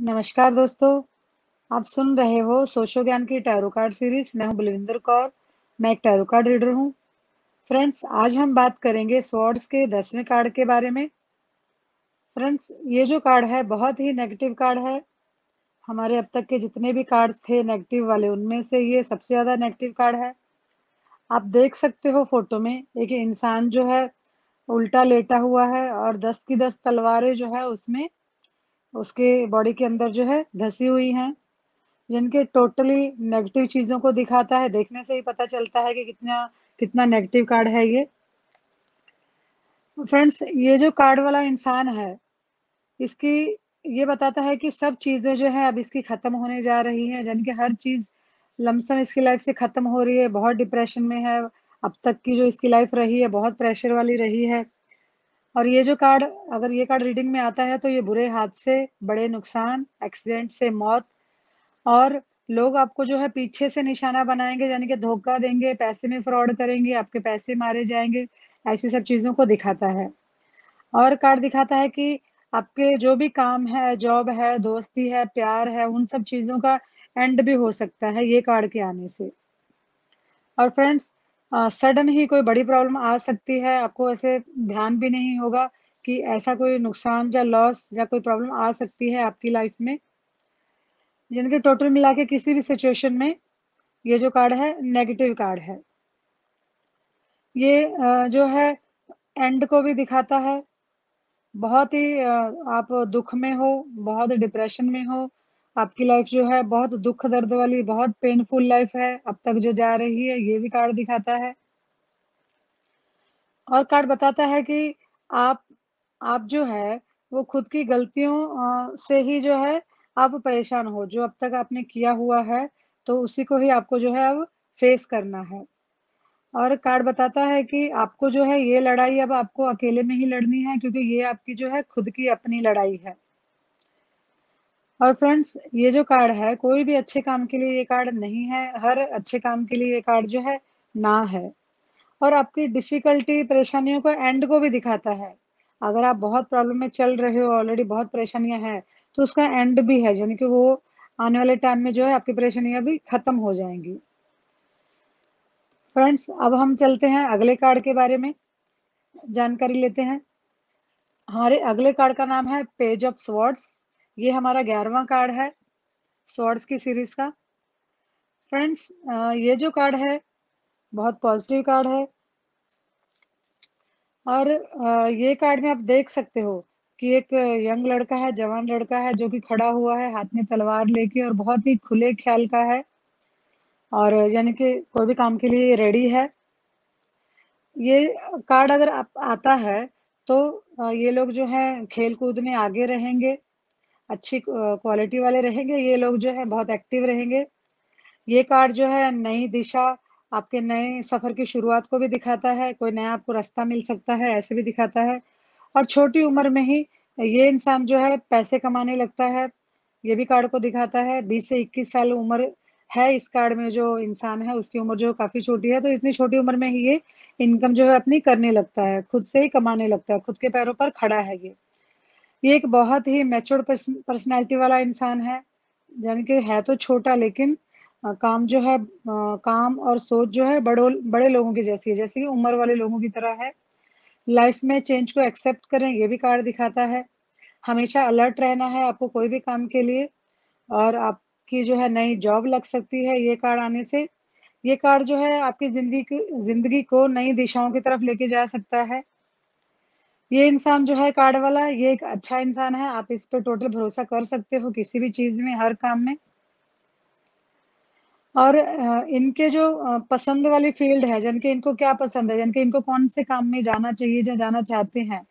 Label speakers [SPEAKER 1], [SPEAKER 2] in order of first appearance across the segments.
[SPEAKER 1] नमस्कार दोस्तों, आप सुन रहे हो सोशो ज्ञान की टैरो कार्ड सीरीज़। मैं हूँ बलविंदर कौर, मैं एक टैरो कार्ड रीडर हूँ। फ्रेंड्स, आज हम बात करेंगे स्वॉर्ड्स के 10वें कार्ड के बारे में। फ्रेंड्स, ये जो कार्ड है बहुत ही नेगेटिव कार्ड है। हमारे अब तक के जितने भी कार्ड्स थे नेगेटिव वाले, उनमें से ये सबसे ज़्यादा नेगेटिव कार्ड है। आप देख सकते हो फ़ोटो में एक इंसान जो है उल्टा लेटा हुआ है और 10 की 10 तलवारें जो है उसमें उसके बॉडी के अंदर जो है धसी हुई हैं, जिनके टोटली नेगेटिव चीज़ों को दिखाता है। देखने से ही पता चलता है कि कितना कितना नेगेटिव कार्ड है ये। फ्रेंड्स, ये जो कार्ड वाला इंसान है, इसकी ये बताता है कि सब चीज़ें जो है अब इसकी ख़त्म होने जा रही हैं, यानी कि हर चीज़ लमसम इसकी लाइफ़ से ख़त्म हो रही है, बहुत डिप्रेशन में है। अब तक की जो इसकी लाइफ़ रही है, बहुत प्रेशर वाली रही है। और ये जो कार्ड अगर ये कार्ड रीडिंग में आता है तो ये बुरे हादसे, बड़े नुकसान, एक्सीडेंट से मौत और लोग आपको जो है पीछे से निशाना बनाएँगे यानी कि धोखा देंगे, पैसे में फ्रॉड करेंगे, आपके पैसे मारे जाएँगे ऐसी सब चीज़ों को दिखाता है। और कार्ड दिखाता है कि आपके जो भी काम है, जॉब है, दोस्ती है, प्यार है, उन सब चीज़ों का एंड भी हो सकता है ये कार्ड के आने से। और फ्रेंड्स सडन ही कोई बड़ी प्रॉब्लम आ सकती है, आपको ऐसे ध्यान भी नहीं होगा कि ऐसा कोई नुकसान या लॉस या कोई प्रॉब्लम आ सकती है आपकी लाइफ़ में। यानी कि टोटल मिला के किसी भी सिचुएशन में ये जो कार्ड है नेगेटिव कार्ड है। ये जो है एंड को भी दिखाता है। बहुत ही आप दुख में हो, बहुत डिप्रेशन में हो, आपकी लाइफ़ जो है बहुत दुख दर्द वाली, बहुत पेनफुल लाइफ़ है, अब तक जो जा रही है, ये भी कार्ड दिखाता है। और कार्ड बताता है कि आप आप जो है वो खुद की गलतियों से ही जो है आप परेशान हो, जो अब तक आपने किया हुआ है, तो उसी को ही आपको जो है अब फेस करना है। और कार्ड बताता है कि आपको जो है ये लड़ाई अब आपको अकेले में ही लड़नी है क्योंकि ये आपकी जो है खुद की अपनी लड़ाई है। और फ्रेंड्स, ये जो कार्ड है, कोई भी अच्छे काम के लिए ये कार्ड नहीं है, हर अच्छे काम के लिए ये कार्ड जो है ना है। और आपकी डिफ़िकल्टी, परेशानियों को एंड को भी दिखाता है। अगर आप बहुत प्रॉब्लम में चल रहे हो, ऑलरेडी बहुत परेशानियाँ हैं, तो उसका एंड भी है, यानी कि वो आने वाले टाइम में जो है आपकी परेशानियाँ भी खत्म हो जाएँगी फ्रेंड्स, अब हम चलते हैं अगले कार्ड के बारे में, जानकारी लेते हैं। हमारे अगले कार्ड का नाम है पेज ऑफ़ स्वॉर्ड्स। ये हमारा 11वां कार्ड है, स्वॉर्ड्स की सीरीज़ का। फ्रेंड्स ये जो कार्ड है, बहुत पॉज़िटिव कार्ड है। और ये कार्ड में आप देख सकते हो कि एक यंग लड़का है, जवान लड़का है जो कि खड़ा हुआ है हाथ में तलवार लेके और बहुत ही खुले ख़्याल का है। और यानी कि कोई भी काम के लिए रेडी है। ये कार्ड अगर आता है तो ये लोग जो है खेल-कूद में आगे रहेंगे, अच्छी क्वालिटी वाले रहेंगे, ये लोग जो है बहुत एक्टिव रहेंगे। ये कार्ड जो है नई दिशा, आपके नए सफ़र की शुरुआत को भी दिखाता है, कोई नया आपको रास्ता मिल सकता है, ऐसे भी दिखाता है। और छोटी उम्र में ही ये इंसान जो है पैसे कमाने लगता है, ये भी कार्ड को दिखाता है। 20 से 21 साल उम्र है इस कार्ड में जो इंसान है, उसकी उम्र जो काफ़ी छोटी है, तो इतनी छोटी उम्र में ही ये इनकम जो है अपनी करने लगता है, खुद से ही कमाने लगता है, खुद के पैरों पर खड़ा है ये। ये एक बहुत ही पर्सन पर्सनैलिटी वाला इंसान है, यानी कि है तो छोटा लेकिन काम जो है काम और सोच जो है बड़ो बड़े लोगों की जैसी है, जैसे कि उम्र वाले लोगों की तरह है। लाइफ़ में चेंज को एक्सेप्ट करें, ये भी कार्ड दिखाता है। हमेशा अलर्ट रहना है आपको कोई भी काम के लिए और आपकी जो है नई जॉब लग सकती है ये कार्ड आने से। ये कार्ड जो है आपकी ज़िंदगी ज़िंदगी को नई दिशाओं की तरफ़ लेके जा सकता है। ये इंसान जो है कार्ड वाला, ये एक अच्छा इंसान है, आप इस पर टोटल भरोसा कर सकते हो किसी भी चीज़ में, हर काम में। और इनके जो पसंद वाली फ़ील्ड है, यानी कि इनको क्या पसंद है, यानी कि इनको कौन से काम में जाना चाहिए या जाना चाहते हैं,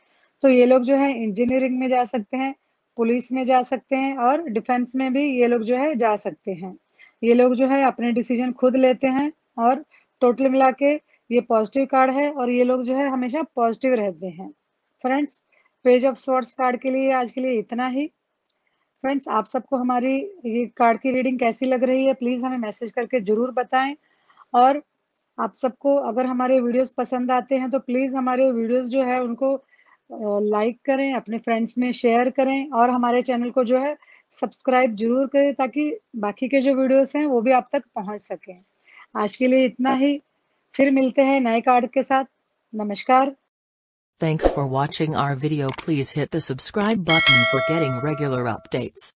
[SPEAKER 1] तो ये लोग जो है इंजीनियरिंग में जा सकते हैं, पुलिस में जा सकते हैं और डिफेंस में भी ये लोग जो है जा सकते हैं। ये लोग जो है अपने डिसीज़न खुद लेते हैं और टोटल मिला के ये पॉज़िटिव कार्ड है और ये लोग जो है हमेशा पॉज़िटिव रहते हैं। Friends, page of swords card के लिए आज के लिए इतना ही। फ्रेंड्स, आप सबको हमारी ये कार्ड की रीडिंग कैसी लग रही है, प्लीज़ हमें मैसेज करके ज़रूर बताएँ। और आप सबको अगर हमारे वीडियोज़ पसंद आते हैं, तो प्लीज़ हमारे वीडियोज़ जो है उनको लाइक करें, अपने फ्रेंड्स में शेयर करें। और हमारे चैनल को जो है सब्सक्राइब ज़रूर करें ताकि बाकी के जो वीडियोस हैं वो भी आप तक पहुँच सकें। आज के लिए इतना ही। फिर मिलते हैं नए कार्ड के साथ। नमस्कार।
[SPEAKER 2] Thanks for watching our video please hit the subscribe button for getting regular updates.